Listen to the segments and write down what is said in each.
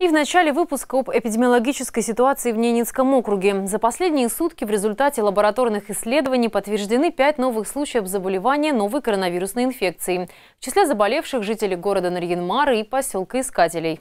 И в начале выпуска об эпидемиологической ситуации в Ненецком округе. За последние сутки в результате лабораторных исследований подтверждены пять новых случаев заболевания новой коронавирусной инфекцией. В числе заболевших жители города Нарьинмара и поселка Искателей.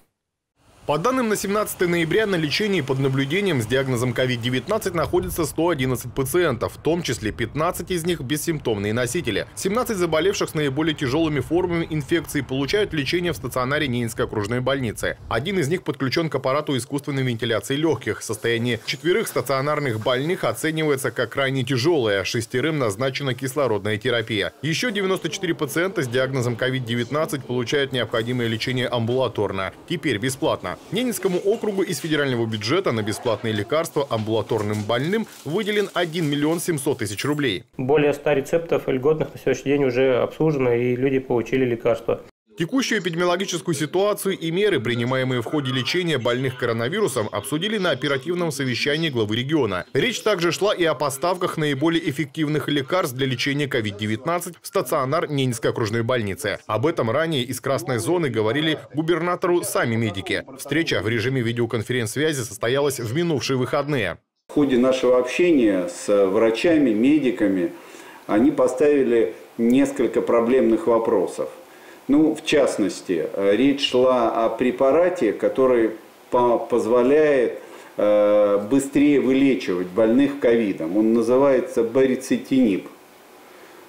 По данным на 17 ноября на лечении под наблюдением с диагнозом COVID-19 находится 111 пациентов, в том числе 15 из них бессимптомные носители. 17 заболевших с наиболее тяжелыми формами инфекции получают лечение в стационаре Ненецкой окружной больницы. Один из них подключен к аппарату искусственной вентиляции легких. Состояние четверых стационарных больных оценивается как крайне тяжелое, шестерым назначена кислородная терапия. Еще 94 пациента с диагнозом COVID-19 получают необходимое лечение амбулаторно, теперь бесплатно. Ненецкому округу из федерального бюджета на бесплатные лекарства амбулаторным больным выделен 1 миллион 700 тысяч рублей. Более 100 рецептов льготных на сегодняшний день уже обслужено, и люди получили лекарства. Текущую эпидемиологическую ситуацию и меры, принимаемые в ходе лечения больных коронавирусом, обсудили на оперативном совещании главы региона. Речь также шла и о поставках наиболее эффективных лекарств для лечения COVID-19 в стационар Ненецкой окружной больницы. Об этом ранее из красной зоны говорили губернатору сами медики. Встреча в режиме видеоконференц-связи состоялась в минувшие выходные. В ходе нашего общения с врачами, медиками, они поставили несколько проблемных вопросов. Ну, в частности, э, речь шла о препарате, который позволяет э, быстрее вылечивать больных ковидом. Он называется барицетинип.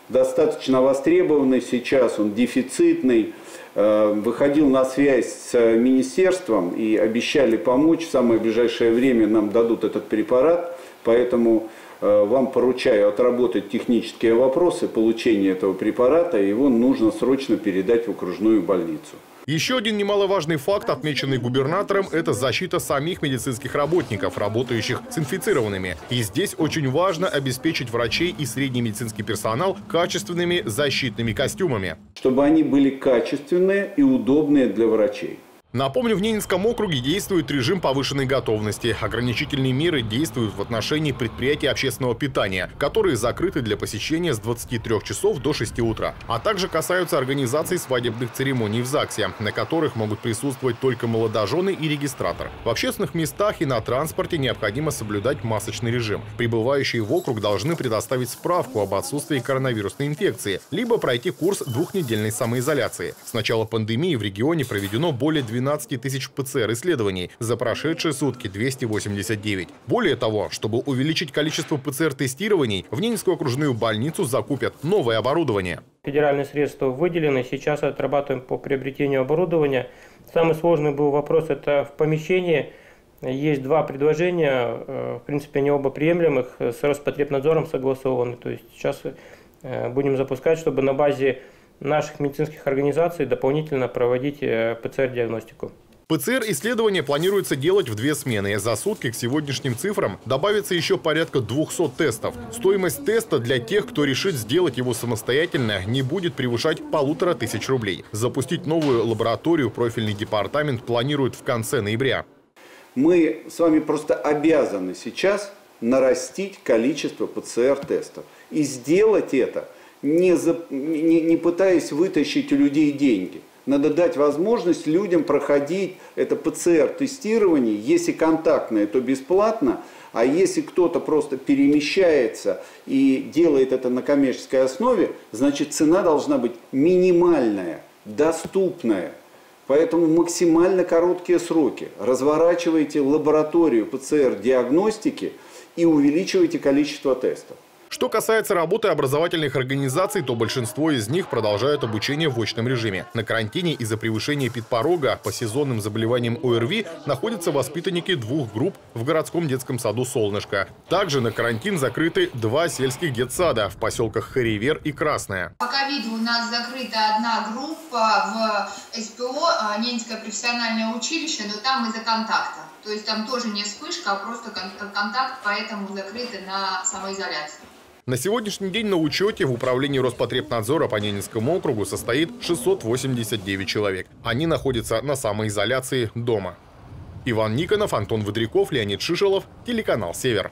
Достаточно востребованный сейчас, он дефицитный. Э, выходил на связь с министерством и обещали помочь. В самое ближайшее время нам дадут этот препарат. Поэтому Э, вам поручаю отработать технические вопросы получения этого препарата, его нужно срочно передать в окружную больницу. Еще один немаловажный факт, отмеченный губернатором, это защита самих медицинских работников, работающих с инфицированными. И здесь очень важно обеспечить врачей и средний медицинский персонал качественными защитными костюмами. Чтобы они были качественные и удобные для врачей. Напомню, в Ненецком округе действует режим повышенной готовности. Ограничительные меры действуют в отношении предприятий общественного питания, которые закрыты для посещения с 23 часов до 6 утра. А также касаются организации свадебных церемоний в ЗАГСе, на которых могут присутствовать только молодожены и регистратор. В общественных местах и на транспорте необходимо соблюдать масочный режим. Прибывающие в округ должны предоставить справку об отсутствии коронавирусной инфекции, либо пройти курс двухнедельной самоизоляции. С начала пандемии в регионе проведено более 12 12 тысяч ПЦР-исследований, за прошедшие сутки 289. Более того, чтобы увеличить количество ПЦР-тестирований, в Ненецкую окружную больницу закупят новое оборудование. Федеральные средства выделены, сейчас отрабатываем по приобретению оборудования. Самый сложный был вопрос – это в помещении. Есть два предложения, э, в принципе, они оба приемлемых, с Роспотребнадзором согласованы. То есть сейчас э, будем запускать, чтобы на базе наших медицинских организаций дополнительно проводить э, ПЦР-диагностику. ПЦР-исследование планируется делать в две смены. За сутки к сегодняшним цифрам добавится еще порядка 200 тестов. Стоимость теста для тех, кто решит сделать его самостоятельно, не будет превышать полутора тысяч рублей. Запустить новую лабораторию профильный департамент планирует в конце ноября. Мы с вами просто обязаны сейчас нарастить количество ПЦР-тестов. И сделать это – не, за, не, не пытаясь вытащить у людей деньги. Надо дать возможность людям проходить это ПЦР-тестирование. Если контактное, то бесплатно. А если кто-то просто перемещается и делает это на коммерческой основе, значит цена должна быть минимальная, доступная. Поэтому максимально короткие сроки. Разворачивайте лабораторию ПЦР-диагностики и увеличивайте количество тестов. Что касается работы образовательных организаций, то большинство из них продолжают обучение в очном режиме. На карантине из-за превышения питпорога по сезонным заболеваниям ОРВИ находятся воспитанники двух групп в городском детском саду «Солнышко». Также на карантин закрыты два сельских детсада в поселках Харивер и Красная. По ковиду у нас закрыта одна группа в СПО, а, Ненецкое профессиональное училище, но там из-за контакта. То есть там тоже не вспышка, а просто контакт, поэтому закрыты на самоизоляцию. На сегодняшний день на учете в управлении Роспотребнадзора по Ненецкому округу состоит 689 человек. Они находятся на самоизоляции дома. Иван Никонов, Антон Выдряков, Леонид Шишелов, телеканал «Север».